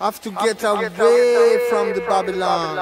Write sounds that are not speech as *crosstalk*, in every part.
Have to get away from the Babylon.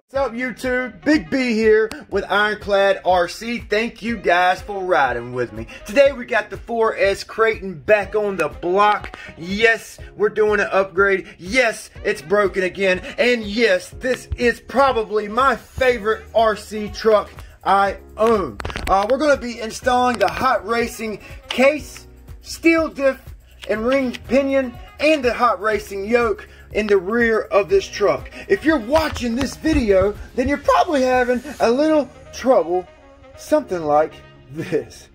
What's up YouTube? Big B here with Ironclad RC. Thank you guys for riding with me. Today we got the 4S Kraton back on the block. Yes, we're doing an upgrade. Yes, it's broken again. And yes, this is probably my favorite RC truck I own. Uh, we're going to be installing the Hot Racing case, steel diff and ring pinion, and the Hot Racing yoke in the rear of this truck. If you're watching this video, then you're probably having a little trouble. Something like this.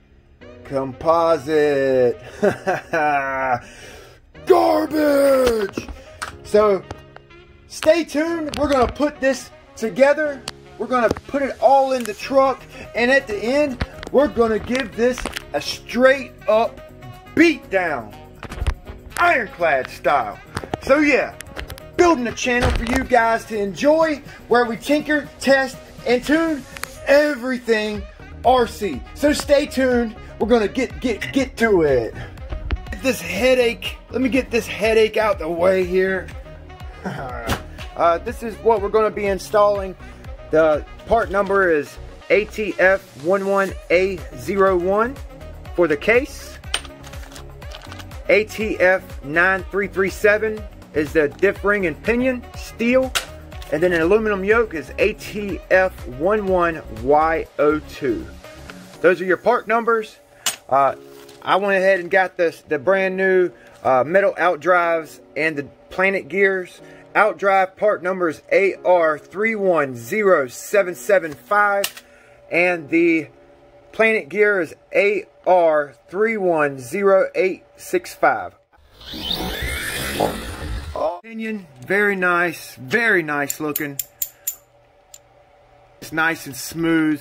Composite. *laughs* Garbage! So, stay tuned. We're going to put this together. We're going to put it all in the truck. And at the end, we're going to give this a straight up beat down. Ironclad style. So yeah, building a channel for you guys to enjoy where we tinker, test, and tune everything RC. So stay tuned. We're gonna get get get to it. This headache. Let me get this headache out the way here. *laughs* uh, this is what we're gonna be installing. The part number is ATF11A01 for the case. ATF 9337 is the diff ring and pinion, steel. And then an aluminum yoke is ATF 11Y02. Those are your part numbers. Uh, I went ahead and got this, the brand new uh, metal outdrives and the planet gears. Outdrive part number is AR310775 and the planet gear is AR310865. Opinion, very nice, very nice looking. It's nice and smooth.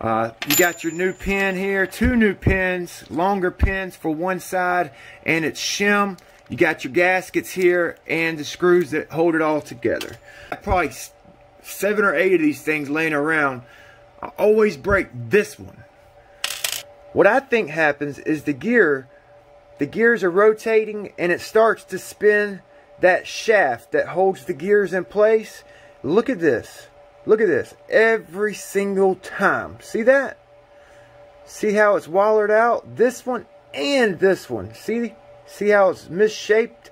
Uh, you got your new pin here, two new pins, longer pins for one side, and it's shim. You got your gaskets here and the screws that hold it all together. Probably seven or eight of these things laying around. I always break this one. What I think happens is the gear, the gears are rotating and it starts to spin that shaft that holds the gears in place. Look at this. Look at this. Every single time. See that? See how it's wallered out? This one and this one. See? See how it's misshaped?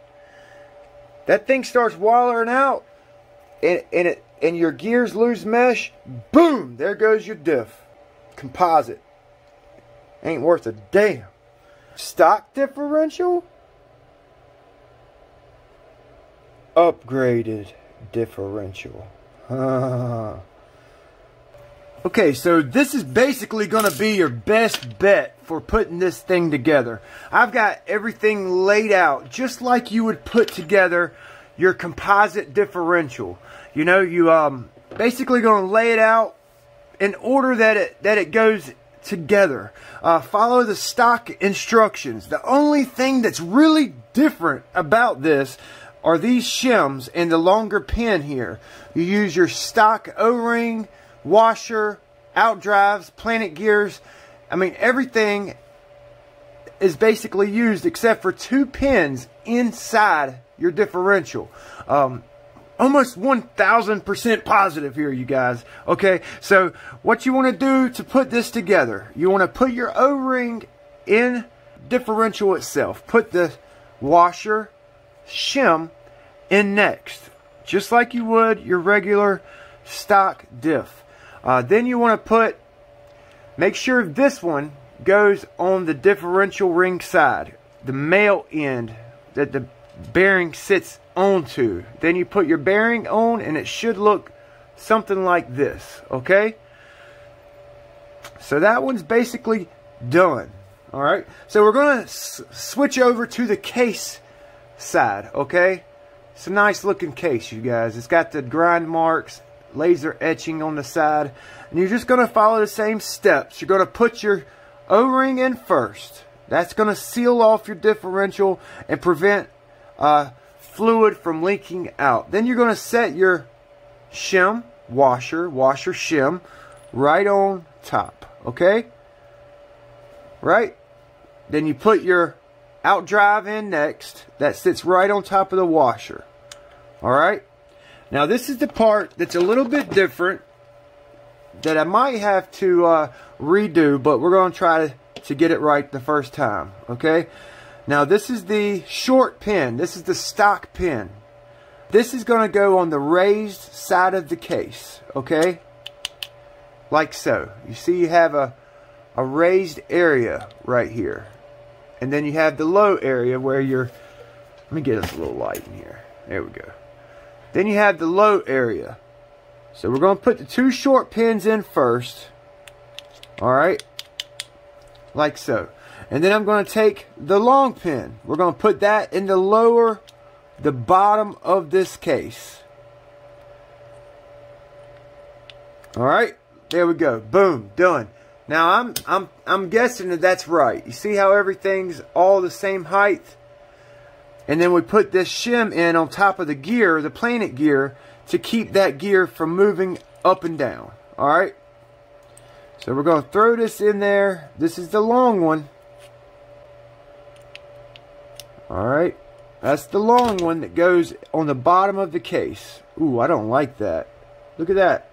That thing starts wallering out and, and, it, and your gears lose mesh. Boom! There goes your diff. Composite. Ain't worth a damn. Stock differential? Upgraded differential. *laughs* okay, so this is basically going to be your best bet for putting this thing together. I've got everything laid out just like you would put together your composite differential. You know, you um basically going to lay it out in order that it that it goes together. Uh, follow the stock instructions. The only thing that's really different about this are these shims and the longer pin here. You use your stock O-ring, washer, outdrives, planet gears. I mean, everything is basically used except for two pins inside your differential. Um, almost 1000% positive here, you guys. Okay, so what you want to do to put this together, you want to put your O-ring in differential itself. Put the washer, shim in next, just like you would your regular stock diff. Uh, then you want to put, make sure this one goes on the differential ring side, the male end that the bearing sits onto. Then you put your bearing on and it should look something like this, okay? So that one's basically done, all right? So we're going to switch over to the case side, okay? It's a nice looking case, you guys. It's got the grind marks, laser etching on the side. And you're just going to follow the same steps. You're going to put your O-ring in first. That's going to seal off your differential and prevent uh, fluid from leaking out. Then you're going to set your shim, washer, washer shim, right on top. Okay? Right? Then you put your out drive in next. That sits right on top of the washer. Alright? Now this is the part that's a little bit different that I might have to uh, redo, but we're going to try to get it right the first time. Okay? Now this is the short pin. This is the stock pin. This is going to go on the raised side of the case. Okay? Like so. You see you have a, a raised area right here. And then you have the low area where you're... Let me get us a little light in here. There we go. Then you have the low area. So we're going to put the two short pins in first. Alright? Like so. And then I'm going to take the long pin. We're going to put that in the lower, the bottom of this case. Alright? There we go. Boom. Done. Now I'm I'm I'm guessing that that's right. You see how everything's all the same height? And then we put this shim in on top of the gear, the planet gear, to keep that gear from moving up and down. Alright? So we're going to throw this in there. This is the long one. Alright? That's the long one that goes on the bottom of the case. Ooh, I don't like that. Look at that.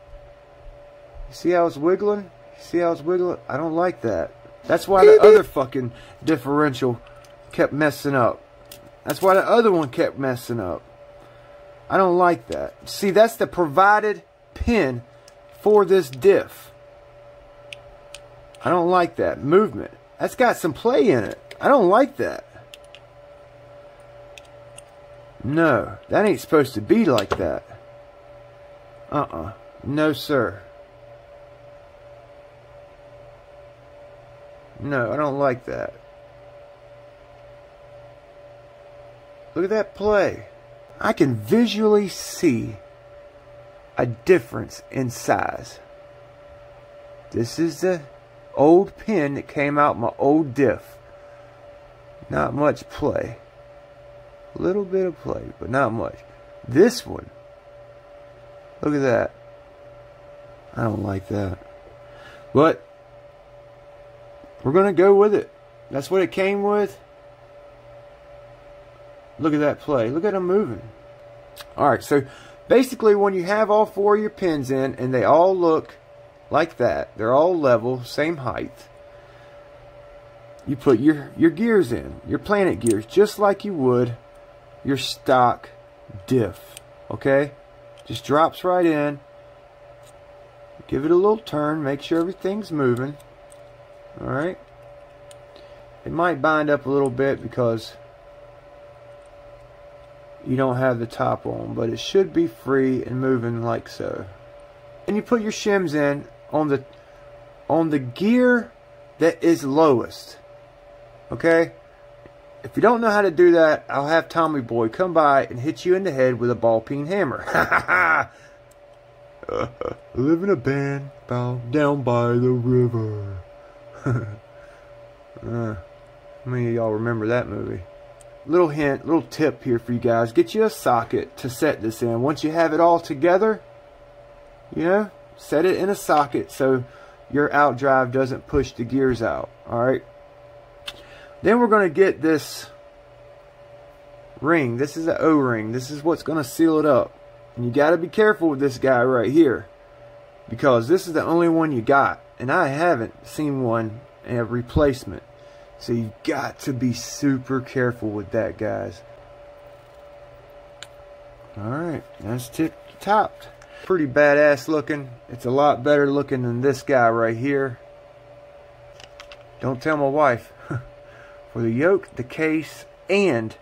You see how it's wiggling? You see how it's wiggling? I don't like that. That's why the other fucking differential kept messing up. That's why the other one kept messing up. I don't like that. See, that's the provided pin for this diff. I don't like that movement. That's got some play in it. I don't like that. No, that ain't supposed to be like that. Uh-uh. No, sir. No, I don't like that. Look at that play. I can visually see a difference in size. This is the old pin that came out my old diff. Not much play. A little bit of play, but not much. This one, look at that. I don't like that. But, we're going to go with it. That's what it came with. Look at that play. Look at them moving. Alright, so basically when you have all four of your pins in and they all look like that, they're all level, same height, you put your, your gears in, your planet gears, just like you would your stock diff. Okay? Just drops right in. Give it a little turn, make sure everything's moving. Alright? It might bind up a little bit because you don't have the top on, but it should be free and moving like so. And you put your shims in on the on the gear that is lowest. Okay? If you don't know how to do that, I'll have Tommy Boy come by and hit you in the head with a ball peen hammer. *laughs* Live in a band bound down by the river. *laughs* uh, how many of y'all remember that movie? Little hint, little tip here for you guys. Get you a socket to set this in. Once you have it all together, you know, set it in a socket so your out drive doesn't push the gears out. Alright. Then we're going to get this ring. This is an O-ring. This is what's going to seal it up. And you got to be careful with this guy right here. Because this is the only one you got. And I haven't seen one in a replacement. So you've got to be super careful with that, guys. Alright, that's tip topped. Pretty badass looking. It's a lot better looking than this guy right here. Don't tell my wife. *laughs* For the yoke, the case, and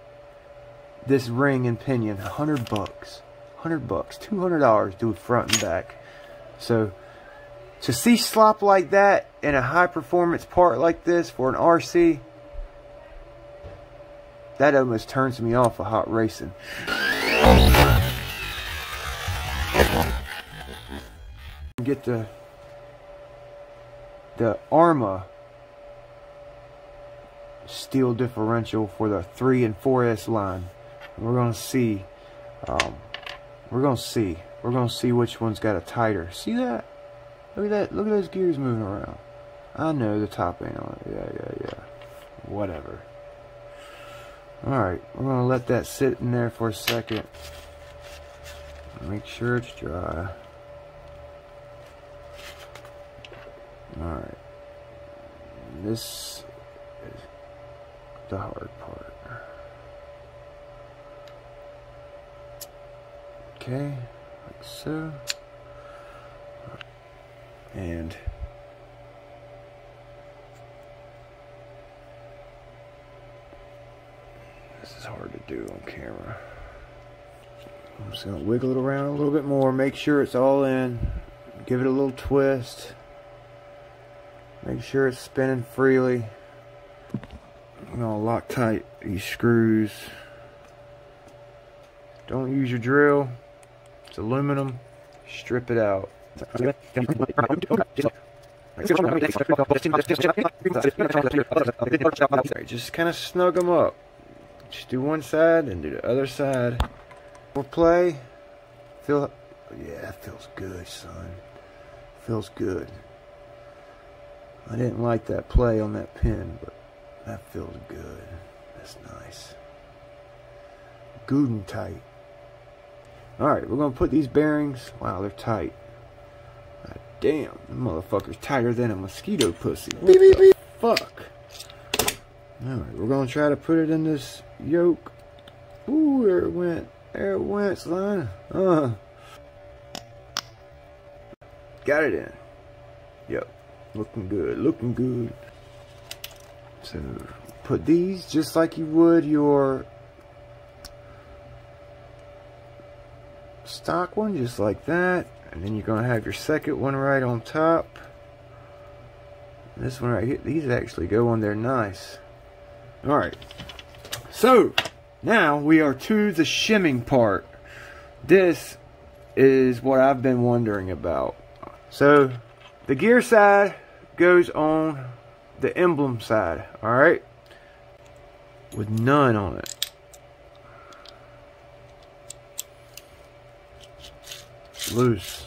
this ring and pinion, 100 bucks. 100 bucks. $200 do front and back. So, to see slop like that in a high performance part like this for an RC, that almost turns me off of hot racing. Get the the Arrma steel differential for the 3 and 4S line. we're going to see um, we're going to see we're going to see which one's got a tighter. See that? Look at that. Look at those gears moving around. I know the top ain't. Yeah, yeah, yeah. whatever. Alright, we're going to let that sit in there for a second. Make sure it's dry. Alright. This is the hard part. Okay, like so. And this is hard to do on camera. I'm just to wiggle it around a little bit more, make sure it's all in, give it a little twist, make sure it's spinning freely. I'm to Loctite these screws. Don't use your drill, it's aluminum, strip it out. Just kind of snug them up. Just do one side and do the other side. We'll play. Feel, yeah, feels good, son. Feels good. I didn't like that play on that pin, but that feels good. That's nice. Good and tight. Alright, we're going to put these bearings. Wow, they're tight. Damn, the motherfucker's tighter than a mosquito pussy. Beep, beep, beep. Fuck. Alright, we're going to try to put it in this yoke. Ooh, there it went. There it went, son. Uh. Got it in. Yep. Looking good. Looking good. So, put these just like you would your stock one, just like that. And then you're going to have your second one right on top. This one right here, these actually go on there nice. Alright. So, now we are to the shimming part. This is what I've been wondering about. So, the gear side goes on the emblem side, alright? With none on it. Loose.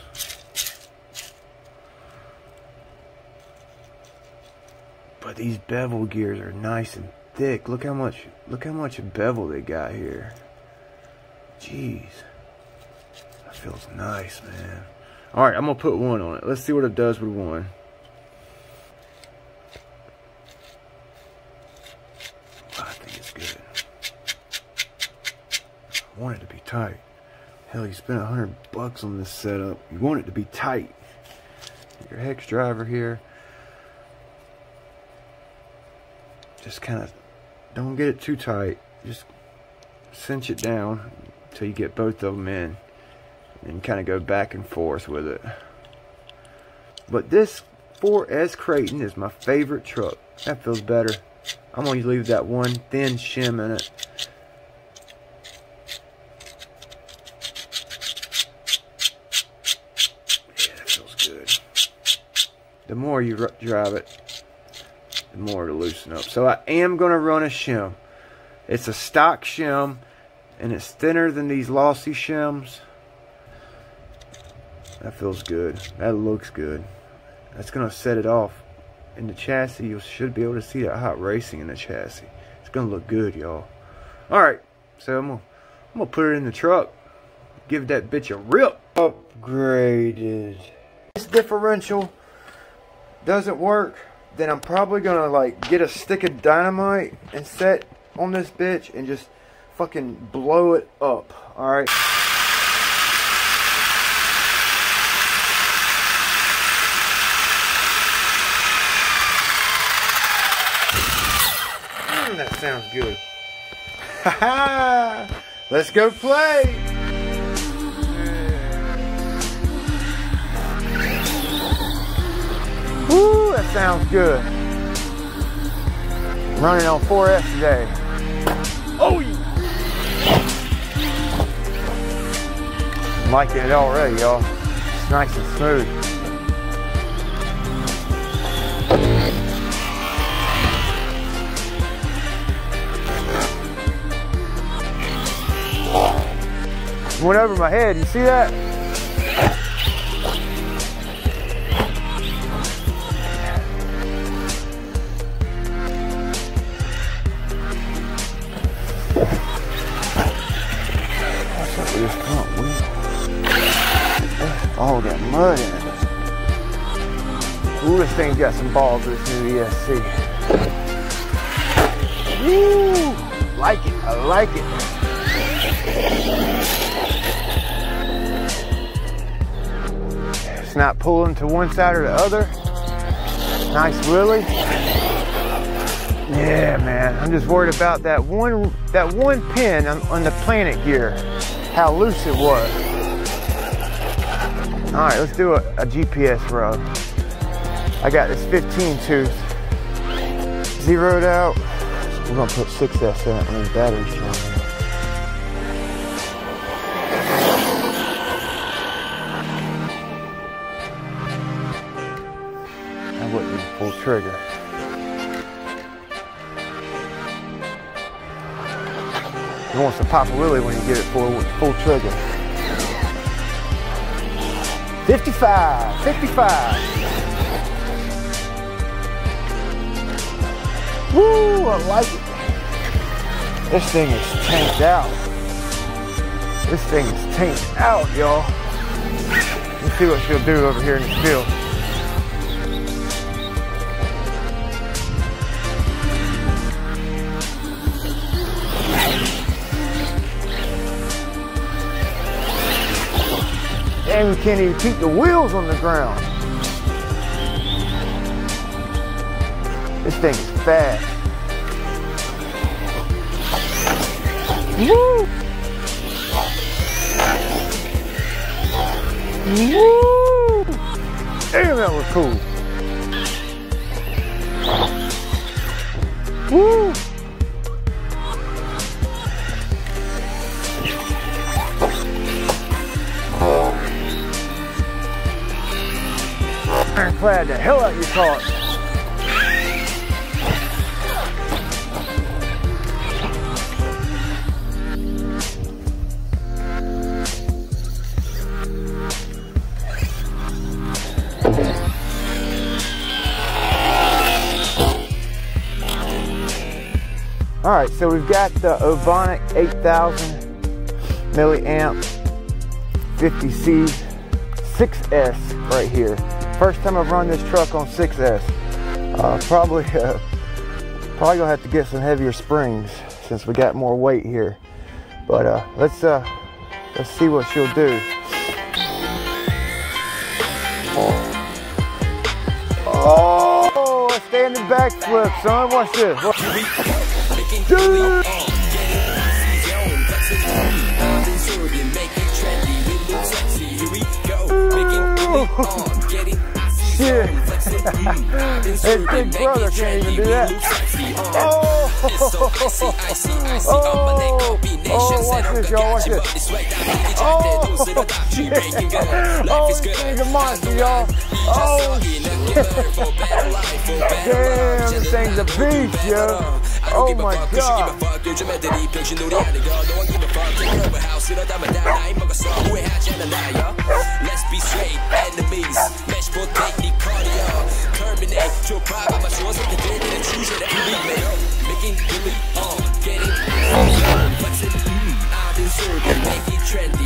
But these bevel gears are nice and thick. Look how much look how much bevel they got here. Jeez. That feels nice, man. Alright, I'm gonna put one on it. Let's see what it does with one. I think it's good. I want it to be tight. Hell, you spent a hundred bucks on this setup. You want it to be tight. Your hex driver here. Just kind of don't get it too tight. Just cinch it down until you get both of them in. And kind of go back and forth with it. But this 4S Kraton is my favorite truck. That feels better. I'm going to leave that one thin shim in it. Yeah, that feels good. The more you drive it, the more to loosen up. So I am going to run a shim. It's a stock shim, and it's thinner than these lossy shims. That feels good. That looks good. That's going to set it off. In the chassis, you should be able to see that hot racing in the chassis. It's going to look good, y'all. Alright, so I'm going to put it in the truck. Give that bitch a rip. Upgraded. This differential doesn't work then I'm probably gonna like get a stick of dynamite and set on this bitch and just fucking blow it up. Alright. Mm, that sounds good. *laughs* Let's go play! Woo, that sounds good. Running on 4S today. Oh, yeah. I'm liking it already, y'all. It's nice and smooth. Went over my head, you see that? Got some balls, with this new ESC. Woo! Like it, I like it. It's not pulling to one side or the other. Nice wheelie. Yeah, man. I'm just worried about that one that one pin on, on the planet gear. How loose it was. All right, let's do a, a GPS row. I got this 15 tooth zeroed out. We're gonna put 6S in it when the battery's charged. That wouldn't full trigger. It wants to pop a wheelie when you get it full, full trigger. 55, 55. Woo, I like it. This thing is tanked out. This thing is tanked out, y'all. Let's see what she'll do over here in the field. And we can't even keep the wheels on the ground. This thing is fast. Woo! Woo! Damn, that was cool. Woo! Ironclad the hell out of your All right, so we've got the Ovonic 8000 milliamp 50C 6S right here. First time I've run this truck on 6S. Uh, probably, *laughs* uh, probably gonna have to get some heavier springs since we got more weight here. But uh, let's uh, let's see what she'll do. Oh, a standing backflip, son. Watch this. Watch. Dude. Shit. *laughs* His big brother can't even do that. *laughs* Oh, oh, oh, watch this, y'all, watch this. Oh, shit. *laughs* Oh, this thing's a monster, y'all. Oh. Damn, this thing's a beast, yo. Oh my god. Let's be straight, enemies. Match for pretty cardio. Terminate to a pride by my shores of the dead and the choose of the enemy. Making really, uh, getting, flexing, mm, I've been serving, making trendy.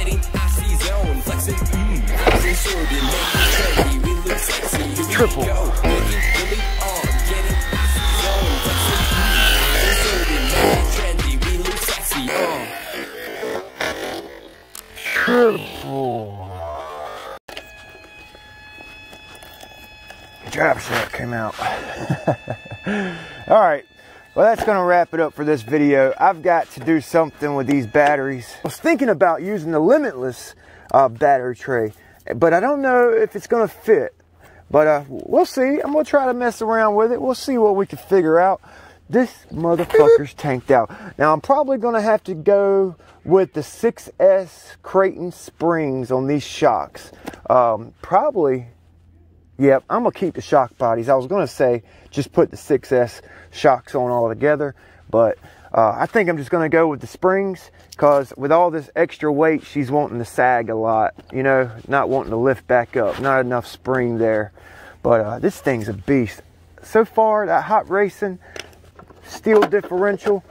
Backflip. Getting icy zone, flexing, mm, flexing, serving, making trendy, we look sexy, here we Triple. go, making really on, getting icy zone, flexing, mm, flexing, serving, making trendy, we look sexy, uh. Triple. Drop shot came out. *laughs* All right. Well, that's to wrap it up for this video. I've got to do something with these batteries. I was thinking about using the Limitless uh, battery tray, but I don't know if it's to fit. But uh, we'll see. I'm gonna try to mess around with it. We'll see what we can figure out. This motherfucker's tanked out. Now I'm probably gonna have to go with the 6S Kraton springs on these shocks. Um, probably, yep, I'm gonna keep the shock bodies. I was gonna say just put the 6S shocks on all together, but uh, I think I'm just gonna go with the springs because with all this extra weight, she's wanting to sag a lot, you know, not wanting to lift back up, not enough spring there. But uh, this thing's a beast. So far, that hot racing steel differential,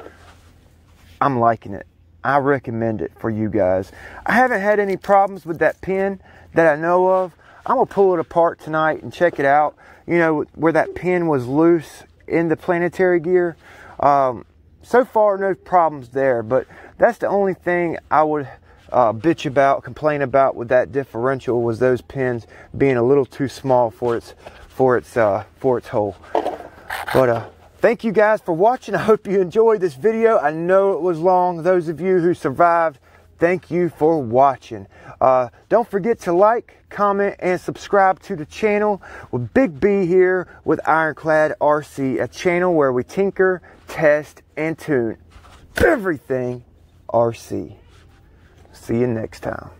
I'm liking it. I recommend it for you guys. I haven't had any problems with that pin that I know of. I'm gonna pull it apart tonight and check it out. You know, where that pin was loose in the planetary gear. Um, so far, no problems there, but that's the only thing I would uh, bitch about, complain about with that differential was those pins being a little too small for its for its uh, for its hole. But uh, thank you guys for watching. I hope you enjoyed this video. I know it was long. Those of you who survived, thank you for watching. Uh, don't forget to like, comment, and subscribe to the channel. With Big B here with Ironclad RC, a channel where we tinker, test, and tune everything RC. See you next time.